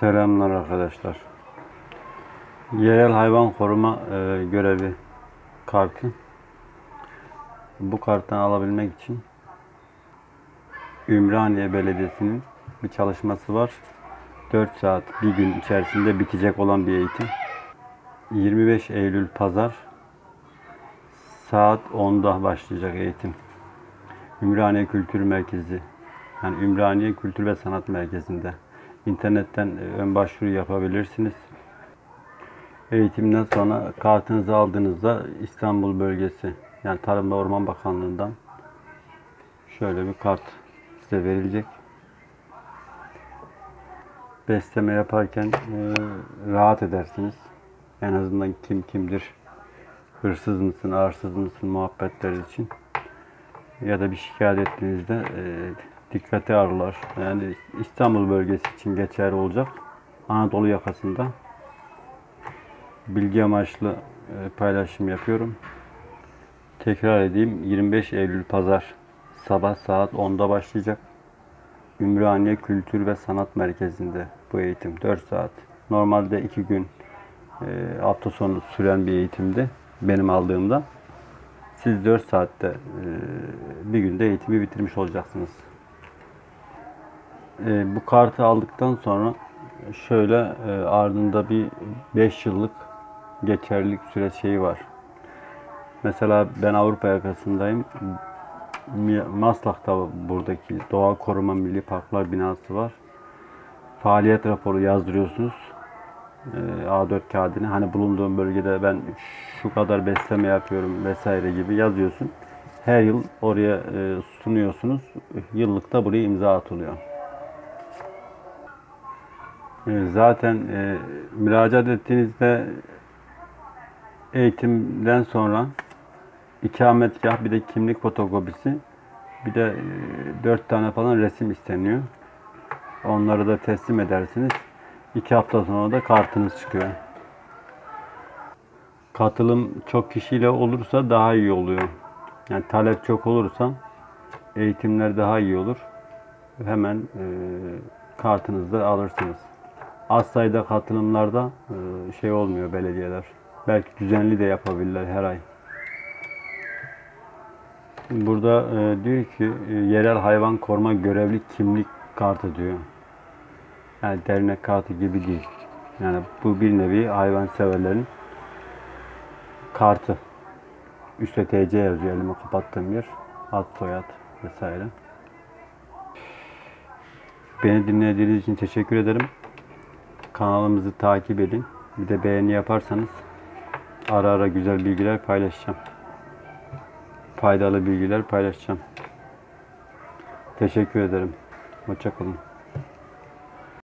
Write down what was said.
Selamlar arkadaşlar. Yerel hayvan koruma e, görevi kartı. Bu karttan alabilmek için Ümraniye Belediyesi'nin bir çalışması var. 4 saat bir gün içerisinde bitecek olan bir eğitim. 25 Eylül Pazar saat 10'da başlayacak eğitim. Ümraniye Kültür Merkezi yani Ümraniye Kültür ve Sanat Merkezi'nde. İnternetten e, ön başvuru yapabilirsiniz. Eğitimden sonra kartınızı aldığınızda İstanbul bölgesi yani Tarım ve Orman Bakanlığı'ndan şöyle bir kart size verilecek. Besleme yaparken e, rahat edersiniz. En azından kim kimdir, hırsız mısın, arsız mısın muhabbetler için ya da bir şikayet ettiğinizde e, dikkate alırlar. Yani İstanbul bölgesi için geçerli olacak. Anadolu yakasında bilgi amaçlı e, paylaşım yapıyorum. Tekrar edeyim. 25 Eylül Pazar sabah saat 10'da başlayacak. Ümraniye Kültür ve Sanat Merkezi'nde bu eğitim 4 saat. Normalde 2 gün e, hafta sonu süren bir eğitimdi benim aldığımda. Siz 4 saatte e, bir günde eğitimi bitirmiş olacaksınız. E, bu kartı aldıktan sonra şöyle e, ardında bir 5 yıllık geçerlilik süre şeyi var. Mesela ben Avrupa yakasındayım. Maslak'ta buradaki Doğa Koruma Milli Parklar binası var. Faaliyet raporu yazdırıyorsunuz. E, A4 kağıdını. Hani bulunduğum bölgede ben şu kadar besleme yapıyorum vesaire gibi yazıyorsun. Her yıl oraya e, sunuyorsunuz. Yıllıkta buraya imza atılıyor. E, Zaten e, müracaat ettiğinizde eğitimden sonra ikametgah bir de kimlik fotokopisi bir de e, dört tane falan resim isteniyor. Onları da teslim edersiniz. İki hafta sonra da kartınız çıkıyor. Katılım çok kişiyle olursa daha iyi oluyor. Yani talep çok olursa eğitimler daha iyi olur. Hemen e, kartınızı da alırsınız. Az sayıda katılımlarda e, şey olmuyor belediyeler. Belki düzenli de yapabilirler her ay. Burada e, diyor ki e, yerel hayvan koruma görevli kimlik kartı diyor. Yani dernek kartı gibi değil. Yani bu bir nevi hayvanseverlerin kartı. Üstte TC yazıyor elime kapattığım yer. Ad soyad vesaire. Beni dinlediğiniz için teşekkür ederim. Kanalımızı takip edin. Bir de beğeni yaparsanız ara ara güzel bilgiler paylaşacağım. Faydalı bilgiler paylaşacağım. Teşekkür ederim. Hoşçakalın.